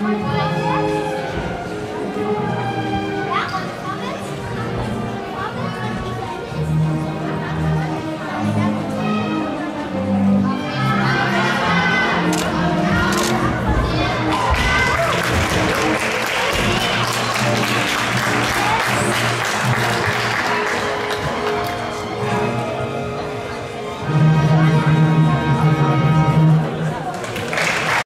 my God.